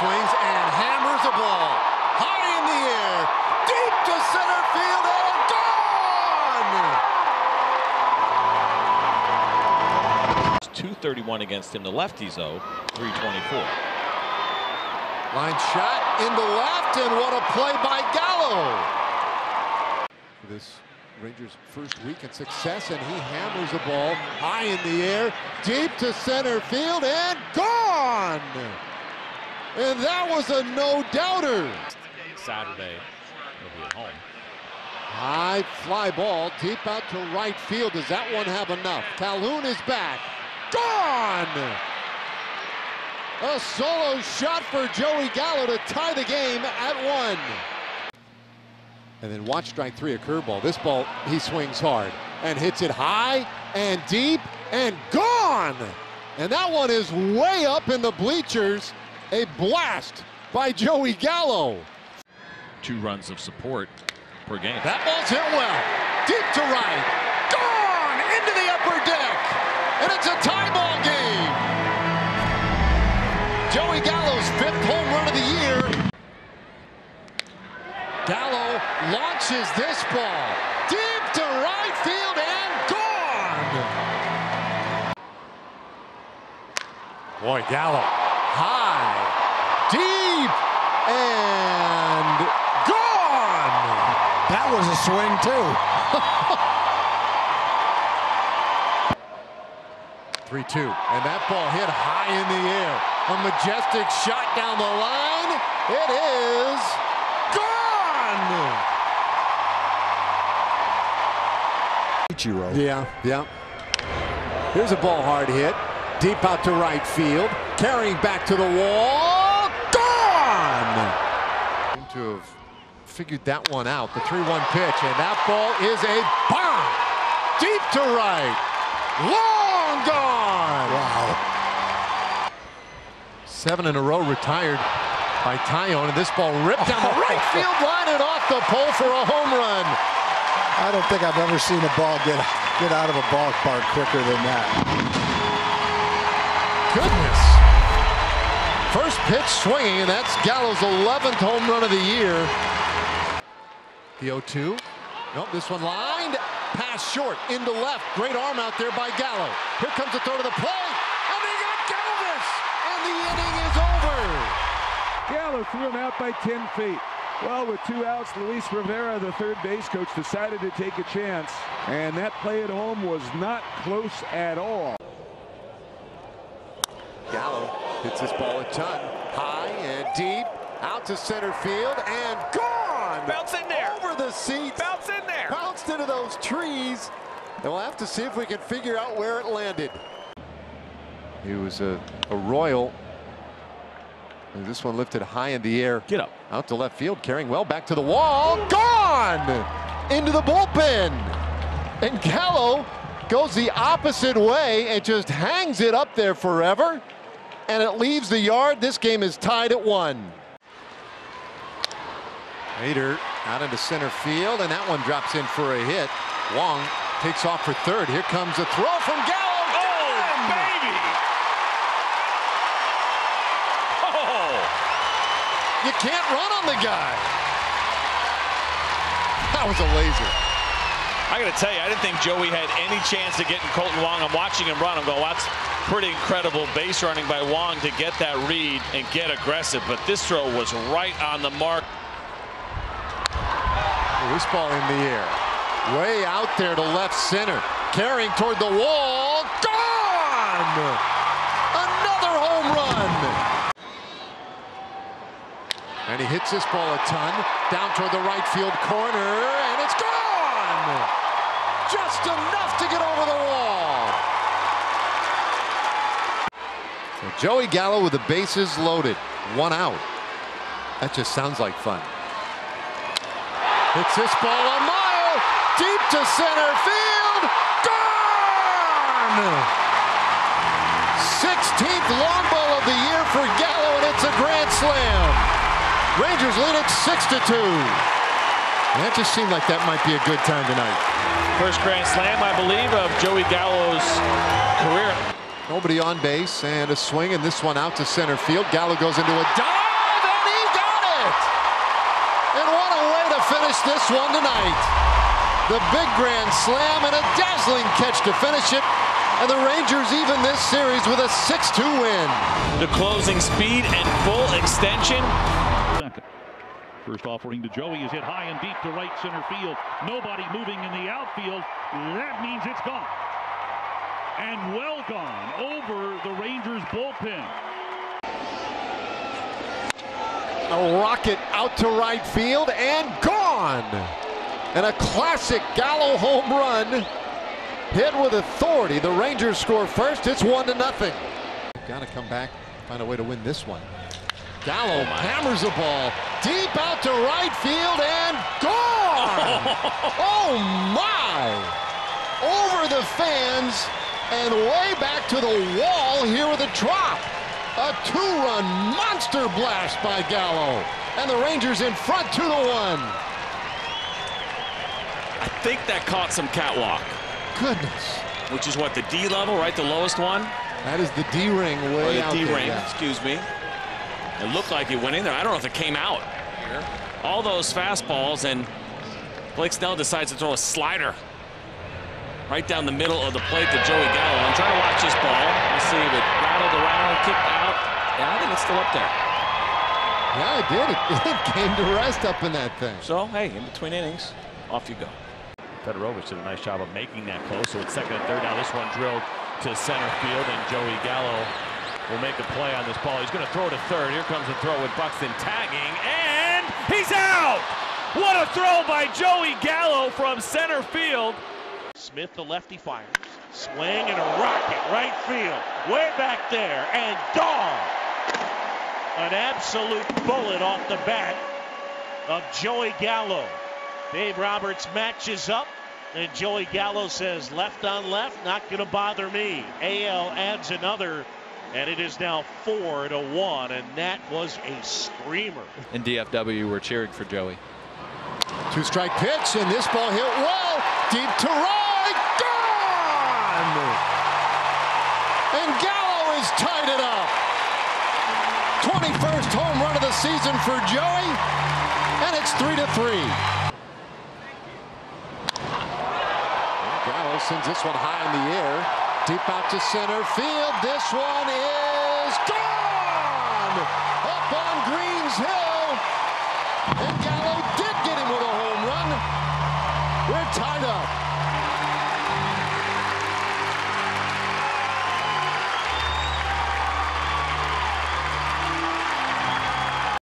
swings and hammers the ball. High in the air, deep to center field, and gone! 231 against him. The lefties, though, 324. Line shot into left, and what a play by Gallo. This Rangers' first week in success, and he hammers the ball high in the air, deep to center field, and gone! And that was a no-doubter. Saturday, he'll be at home. High fly ball deep out to right field. Does that one have enough? Calhoun is back. Gone! A solo shot for Joey Gallo to tie the game at one. And then watch strike three, a curveball. This ball, he swings hard and hits it high and deep and gone! And that one is way up in the bleachers. A blast by Joey Gallo. Two runs of support per game. That ball's hit well. Deep to right. Gone into the upper deck. And it's a tie ball game. Joey Gallo's fifth home run of the year. Gallo launches this ball. Deep to right field and gone. Boy, Gallo. High. Deep. And gone. That was a swing, too. 3 2. And that ball hit high in the air. A majestic shot down the line. It is gone. Ichiro. Yeah, yeah. Here's a ball hard hit. Deep out to right field. Carrying back to the wall. To have figured that one out. The 3 1 pitch. And that ball is a bomb. Deep to right. Long gone. Wow. Seven in a row retired by Taillon, and this ball ripped down the right field line and off the pole for a home run. I don't think I've ever seen a ball get get out of a ballpark quicker than that. Goodness. First pitch swinging, and that's Gallo's 11th home run of the year. The 0-2. Nope, this one lined. Pass short, into left. Great arm out there by Gallo. Here comes the throw to the plate, and they got Galvis, and the inning is over. Gallo threw him out by 10 feet. Well, with two outs, Luis Rivera, the third base coach, decided to take a chance. And that play at home was not close at all. Hits this ball a ton. High and deep. Out to center field and gone. Bounce in there. Over the seats. Bounce in there. Bounced into those trees. And we'll have to see if we can figure out where it landed. He was a, a royal. And this one lifted high in the air. Get up. Out to left field, carrying well back to the wall. Gone! Into the bullpen. And Gallo goes the opposite way and just hangs it up there forever. And it leaves the yard. This game is tied at one. Hader out into center field, and that one drops in for a hit. Wong takes off for third. Here comes a throw from Gallo. Oh, baby! Oh! You can't run on the guy. That was a laser. I got to tell you, I didn't think Joey had any chance of getting Kolten Wong. I'm watching him run. I'm going, well, that's pretty incredible base running by Wong to get that read and get aggressive. But this throw was right on the mark. This ball in the air. Way out there to left center. Carrying toward the wall. Gone! Another home run. And he hits this ball a ton. Down toward the right field corner. And it's gone! Just enough to get over the wall. So Joey Gallo with the bases loaded. One out. That just sounds like fun. Hits this ball a mile, deep to center field, gone! 16th long ball of the year for Gallo, and it's a grand slam. Rangers lead it 6 to 2. That just seemed like that might be a good time tonight. First grand slam, I believe, of Joey Gallo's career. Nobody on base and a swing and this one out to center field. Gallo goes into a dive and he got it! And what a way to finish this one tonight. The big grand slam and a dazzling catch to finish it. And the Rangers even this series with a 6-2 win. The closing speed and full extension. First offering to Joey is hit high and deep to right center field. Nobody moving in the outfield. That means it's gone. And well gone bullpen. A rocket out to right field and gone. And a classic Gallo home run hit with authority. The Rangers score first. It's one to nothing. Got to come back, find a way to win this one. Gallo oh, hammers the ball deep out to right field and gone. oh my! Over the fans and way back to the wall here a drop. A two-run monster blast by Gallo. And the Rangers in front two to one. I think that caught some catwalk, Goodness. which is what the D level, right? The lowest one, That is the D ring way or the D ring. yeah. Excuse me. It looked like it went in there. I don't know if it came out. All those fastballs, and Blake Snell decides to throw a slider right down the middle of the plate to Joey Gallo. I'm trying to watch this ball. Let's see if it rattled around, kicked out. Yeah, I think it's still up there. Yeah, it did. It, it came to rest up in that thing. So, hey, in between innings, off you go. Fedorovich did a nice job of making that close. So it's second and third. Now this one drilled to center field, and Joey Gallo will make a play on this ball. He's going to throw to third. Here comes the throw with Buxton tagging, and he's out! What a throw by Joey Gallo from center field. Smith, the lefty, fires. Swing and a rocket, right field, way back there, and gone. An absolute bullet off the bat of Joey Gallo. Dave Roberts matches up, and Joey Gallo says, left on left, not going to bother me. AL adds another, and it is now four to one, and that was a screamer. in DFW were cheering for Joey. Two strike pitch, and this ball hit well, deep to right, gone! And Gallo has tied it up. 21st home run of the season for Joey, and it's three to three. Gallo sends this one high in the air, deep out to center field. This one is gone! Up on Greene's Hill.